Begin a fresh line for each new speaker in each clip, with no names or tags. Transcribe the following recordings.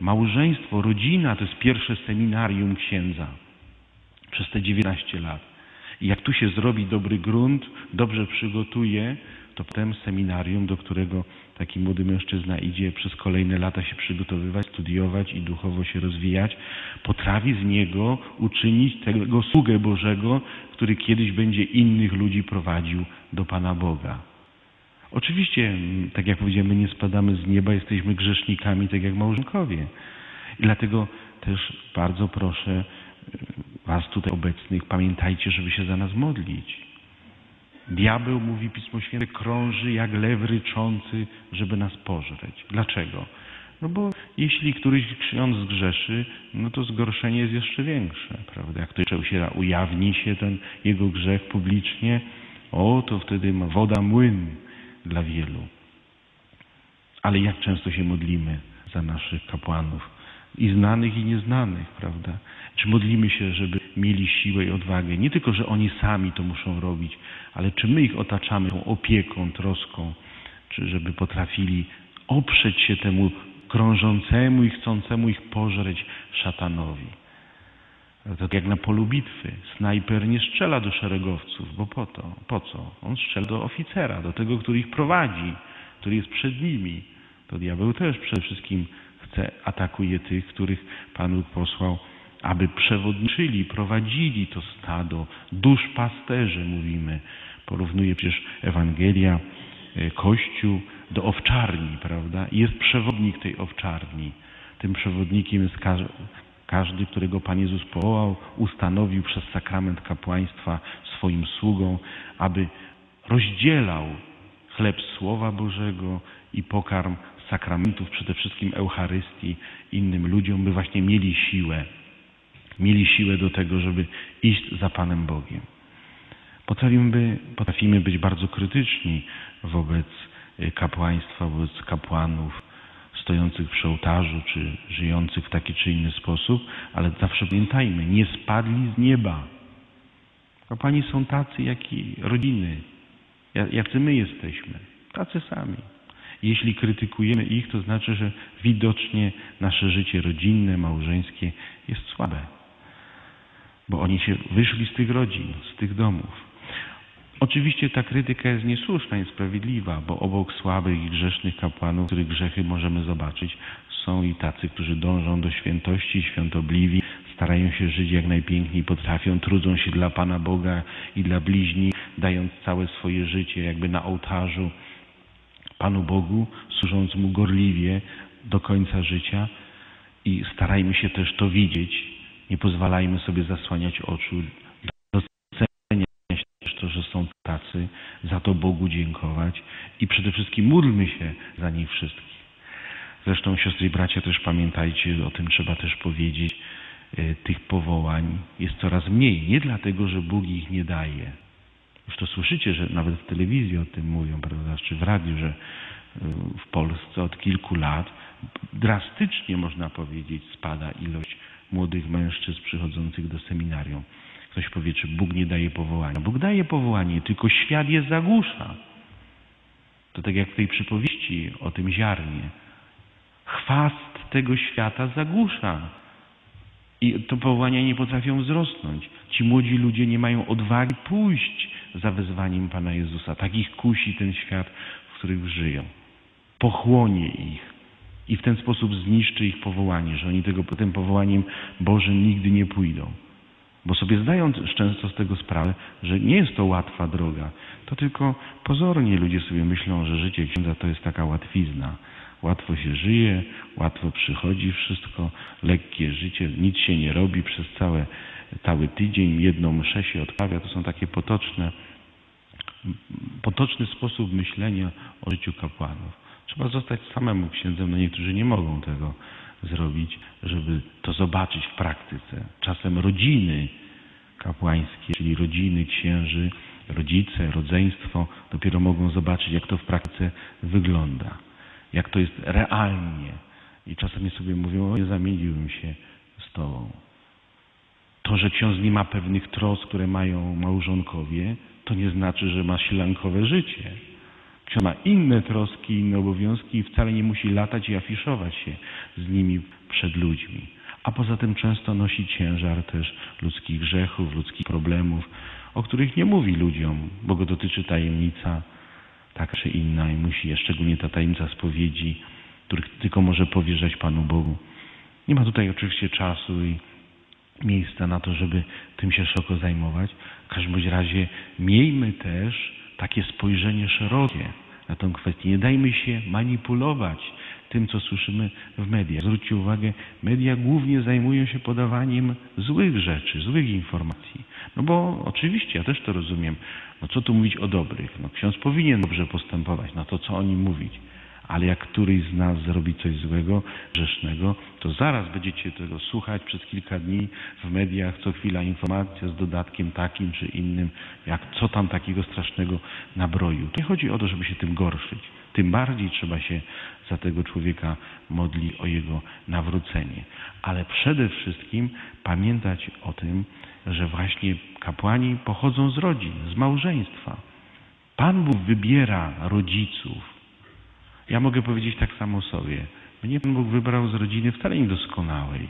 małżeństwo, rodzina to jest pierwsze seminarium księdza przez te 19 lat. I jak tu się zrobi dobry grunt, dobrze przygotuje, to potem seminarium, do którego taki młody mężczyzna idzie przez kolejne lata się przygotowywać, studiować i duchowo się rozwijać, potrafi z niego uczynić tego sługę Bożego, który kiedyś będzie innych ludzi prowadził do Pana Boga. Oczywiście, tak jak powiedziałem, my nie spadamy z nieba, jesteśmy grzesznikami, tak jak małżonkowie. I dlatego też bardzo proszę Was tutaj obecnych, pamiętajcie, żeby się za nas modlić. Diabeł, mówi Pismo Święte, krąży jak lew ryczący, żeby nas pożreć. Dlaczego? No bo jeśli któryś ksiądz zgrzeszy, no to zgorszenie jest jeszcze większe, prawda? Jak to się ujawni się ten jego grzech publicznie, o, to wtedy ma woda młyn dla wielu. Ale jak często się modlimy za naszych kapłanów, i znanych, i nieznanych, prawda? Czy modlimy się, żeby mieli siłę i odwagę? Nie tylko, że oni sami to muszą robić, ale czy my ich otaczamy tą opieką, troską, czy żeby potrafili oprzeć się temu krążącemu i chcącemu ich pożreć szatanowi. To jak na polu bitwy. Snajper nie strzela do szeregowców, bo po to, po co? On strzela do oficera, do tego, który ich prowadzi, który jest przed nimi. To diabeł też przede wszystkim chce, atakuje tych, których Pan Bóg posłał, aby przewodniczyli, prowadzili to stado, dusz pasterze mówimy. Porównuje przecież Ewangelia, e, Kościół do owczarni, prawda? Jest przewodnik tej owczarni. Tym przewodnikiem jest każdy, którego Pan Jezus powołał, ustanowił przez sakrament kapłaństwa swoim sługą, aby rozdzielał chleb Słowa Bożego i pokarm sakramentów, przede wszystkim Eucharystii innym ludziom, by właśnie mieli siłę, mieli siłę do tego, żeby iść za Panem Bogiem. Potrafimy, potrafimy być bardzo krytyczni wobec y, kapłaństwa, wobec kapłanów stojących przy ołtarzu, czy żyjących w taki czy inny sposób, ale zawsze pamiętajmy, nie spadli z nieba. Kapłani są tacy, jak i rodziny, jacy my jesteśmy, tacy sami. Jeśli krytykujemy ich, to znaczy, że widocznie nasze życie rodzinne, małżeńskie jest słabe. Bo oni się wyszli z tych rodzin, z tych domów. Oczywiście ta krytyka jest niesłuszna, niesprawiedliwa, bo obok słabych i grzesznych kapłanów, których grzechy możemy zobaczyć, są i tacy, którzy dążą do świętości, świątobliwi, starają się żyć jak najpiękniej potrafią, trudzą się dla Pana Boga i dla bliźnich, dając całe swoje życie jakby na ołtarzu Panu Bogu, służąc Mu gorliwie do końca życia i starajmy się też to widzieć. Nie pozwalajmy sobie zasłaniać oczu. Że są tacy, za to Bogu dziękować i przede wszystkim módlmy się za nich wszystkich. Zresztą siostry i bracia też pamiętajcie, o tym trzeba też powiedzieć, e, tych powołań jest coraz mniej. Nie dlatego, że Bóg ich nie daje, już to słyszycie, że nawet w telewizji o tym mówią, prawda, czy w radiu, że y, w Polsce od kilku lat drastycznie, można powiedzieć, spada ilość młodych mężczyzn przychodzących do seminarium. Ktoś powie, czy Bóg nie daje powołania. Bóg daje powołanie, tylko świat je zagłusza. To tak jak w tej przypowieści o tym ziarnie. Chwast tego świata zagłusza. I to powołania nie potrafią wzrosnąć. Ci młodzi ludzie nie mają odwagi pójść za wezwaniem Pana Jezusa. Tak ich kusi ten świat, w którym żyją. Pochłonie ich i w ten sposób zniszczy ich powołanie, że oni tego, tym powołaniem Bożym nigdy nie pójdą. Bo sobie zdają często z tego sprawę, że nie jest to łatwa droga. To tylko pozornie ludzie sobie myślą, że życie księdza to jest taka łatwizna. Łatwo się żyje, łatwo przychodzi wszystko, lekkie życie, nic się nie robi przez całe cały tydzień, jedną mszę się odprawia. To są takie potoczne, potoczny sposób myślenia o życiu kapłanów. Trzeba zostać samemu księdzem, no niektórzy nie mogą tego zrobić, żeby to zobaczyć w praktyce. Czasem rodziny kapłańskie, czyli rodziny księży, rodzice, rodzeństwo dopiero mogą zobaczyć, jak to w praktyce wygląda, jak to jest realnie. I czasami sobie mówią, o nie zamieniłbym się z Tobą. To, że ksiądz nie ma pewnych tros, które mają małżonkowie, to nie znaczy, że ma silankowe życie. Ksiądz ma inne troski, inne obowiązki i wcale nie musi latać i afiszować się z nimi przed ludźmi. A poza tym często nosi ciężar też ludzkich grzechów, ludzkich problemów, o których nie mówi ludziom, bo go dotyczy tajemnica taka czy inna i musi, szczególnie ta tajemnica spowiedzi, których tylko może powierzać Panu Bogu. Nie ma tutaj oczywiście czasu i miejsca na to, żeby tym się szeroko zajmować. W każdym razie miejmy też takie spojrzenie szerokie na tę kwestię. Nie dajmy się manipulować tym, co słyszymy w mediach. Zwróćcie uwagę, media głównie zajmują się podawaniem złych rzeczy, złych informacji. No bo oczywiście, ja też to rozumiem. No co tu mówić o dobrych? No ksiądz powinien dobrze postępować. No to co o nim mówić? Ale jak któryś z nas zrobi coś złego, grzesznego, to zaraz będziecie tego słuchać przez kilka dni w mediach, co chwila informacja z dodatkiem takim czy innym, jak co tam takiego strasznego nabroił. To nie chodzi o to, żeby się tym gorszyć. Tym bardziej trzeba się za tego człowieka modli o jego nawrócenie. Ale przede wszystkim pamiętać o tym, że właśnie kapłani pochodzą z rodzin, z małżeństwa. Pan Bóg wybiera rodziców, ja mogę powiedzieć tak samo sobie. Mnie Pan Bóg wybrał z rodziny wcale niedoskonałej.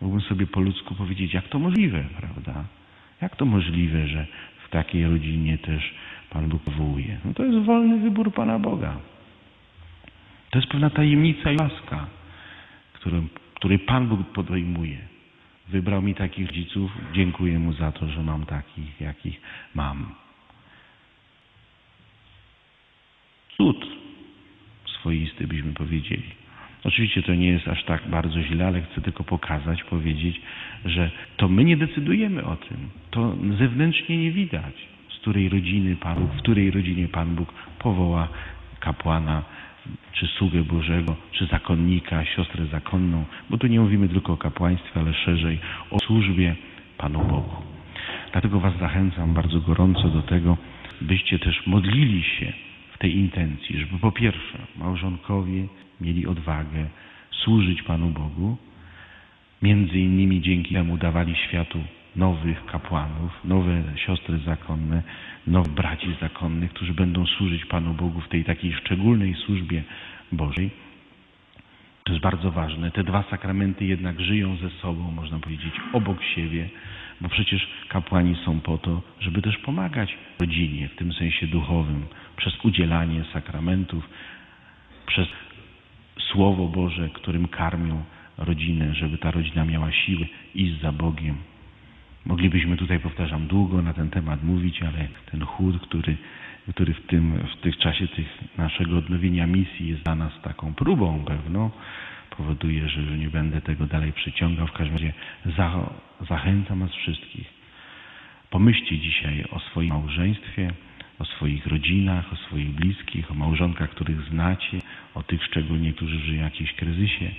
Mógłbym sobie po ludzku powiedzieć, jak to możliwe, prawda? Jak to możliwe, że w takiej rodzinie też Pan Bóg powołuje? No to jest wolny wybór Pana Boga. To jest pewna tajemnica i łaska, którą, której Pan Bóg podejmuje. Wybrał mi takich rodziców, dziękuję Mu za to, że mam takich, jakich mam. Swoisty, byśmy powiedzieli. Oczywiście to nie jest aż tak bardzo źle, ale chcę tylko pokazać, powiedzieć, że to my nie decydujemy o tym. To zewnętrznie nie widać, z której rodziny Pan Bóg, w której rodzinie Pan Bóg powoła kapłana, czy sługę Bożego, czy zakonnika, siostrę zakonną, bo tu nie mówimy tylko o kapłaństwie, ale szerzej o służbie Panu Bogu. Dlatego Was zachęcam bardzo gorąco do tego, byście też modlili się tej intencji, żeby po pierwsze małżonkowie mieli odwagę służyć Panu Bogu, między innymi dzięki temu dawali światu nowych kapłanów, nowe siostry zakonne, nowych braci zakonnych, którzy będą służyć Panu Bogu w tej takiej szczególnej służbie Bożej. To jest bardzo ważne. Te dwa sakramenty jednak żyją ze sobą, można powiedzieć, obok siebie, bo przecież kapłani są po to, żeby też pomagać rodzinie w tym sensie duchowym, przez udzielanie sakramentów, przez Słowo Boże, którym karmią rodzinę, żeby ta rodzina miała siłę iść za Bogiem. Moglibyśmy tutaj, powtarzam, długo na ten temat mówić, ale ten chód, który, który w tym w tych czasie tych naszego odnowienia misji jest dla nas taką próbą pewną, powoduje, że nie będę tego dalej przyciągał. W każdym razie zachęcam Was wszystkich. Pomyślcie dzisiaj o swoim małżeństwie, o swoich rodzinach, o swoich bliskich, o małżonkach, których znacie, o tych szczególnie, którzy żyją w jakimś kryzysie.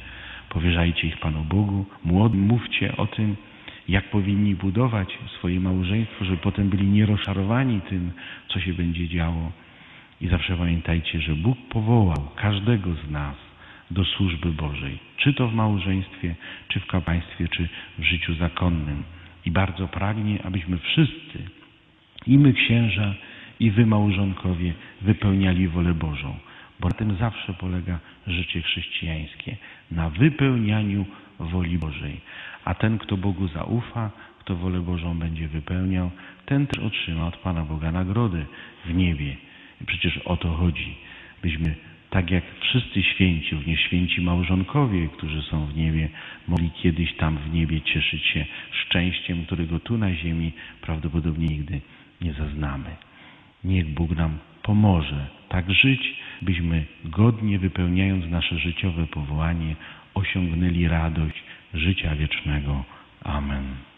Powierzajcie ich Panu Bogu. Młodym mówcie o tym, jak powinni budować swoje małżeństwo, żeby potem byli nierozczarowani tym, co się będzie działo. I zawsze pamiętajcie, że Bóg powołał każdego z nas do służby Bożej, czy to w małżeństwie, czy w kapłaństwie, czy w życiu zakonnym. I bardzo pragnie, abyśmy wszyscy, i my księża, i wy małżonkowie, wypełniali wolę Bożą. Bo na tym zawsze polega życie chrześcijańskie, na wypełnianiu woli Bożej. A ten, kto Bogu zaufa, kto wolę Bożą będzie wypełniał, ten też otrzyma od Pana Boga nagrodę w niebie. Przecież o to chodzi, byśmy tak jak wszyscy święci, również święci małżonkowie, którzy są w niebie, mogli kiedyś tam w niebie cieszyć się szczęściem, którego tu na ziemi prawdopodobnie nigdy nie zaznamy. Niech Bóg nam pomoże tak żyć, byśmy godnie wypełniając nasze życiowe powołanie osiągnęli radość życia wiecznego. Amen.